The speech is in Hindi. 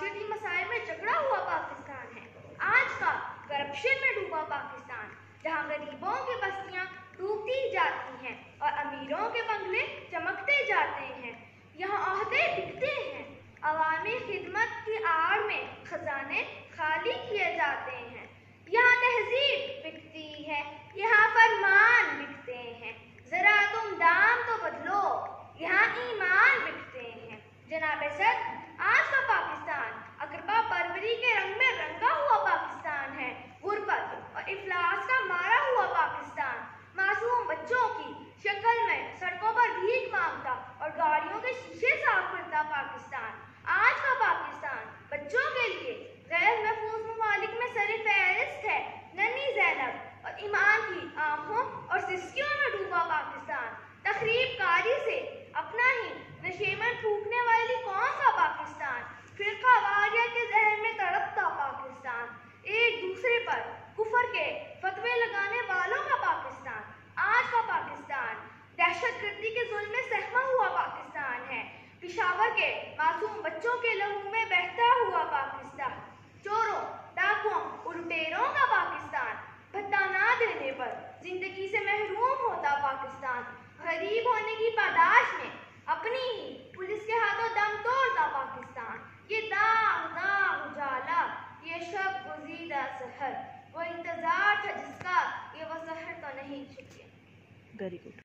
माशरती मसाइल में झगड़ा हुआ पाकिस्तान है। आज का करप्शन में डूबा पाकिस्तान, जहाँ गरीबों की बस्तियाँ डूबती जाती हैं और अमीरों के बंगले चमकते जाते हैं। यहाँ अहदे बिकते हैं अवामी खिदमत की आड़ में खजाने खाली किए जाते हैं यहाँ तहजीब बिकती है यहाँ फरमान बिकते हैं जरा तुम दाम तो बदलो यहाँ ईमान बिकते हैं जनाब सर आज का पाकिस्तान अकरबा परवरी के रंग में रंगा हुआ पाकिस्तान है गुर्बत और इफलास का मारा हुआ पाकिस्तान मासूम बच्चों की शक्ल में सड़कों पर भीख माँगता और गाड़ियों के शीशे साफ़ करता पाकिस्तान आज का पाकिस्तान बच्चों के लिए गैर महफूज ममालिक में सर फहरिस्त है नन्ही जैनब और ईमान की आँखों और सिस्कियों में डूबा पाकिस्तान तकरीब कारी से अपना ही नशे में फूकने वाली कौन सा पाकिस्तान फिरका वारिया के जहर में तड़पता पाकिस्तान एक दूसरे पर कुफर के फतवे लगाने वालों का पाकिस्तान आज का पाकिस्तान दहशत गर्दी के जुल्म में सहमा हुआ पाकिस्तान है पिशावर के मासूम बच्चों के लहू में बहता हुआ पाकिस्तान। चोरों, डाकुओं उल्टेरों का पाकिस्तान। भत्ता ना देने पर ज़िंदगी से महरूम होता पाकिस्तान। गरीब होने की पादाश में अपनी ही पुलिस के हाथों दम तोड़ता पाकिस्तान। ये दाग दाग उजाला, ये शब गुजीदा सहर वो इंतज़ार था जिसका, ये वो सहर तो नहीं छुपिया। Very good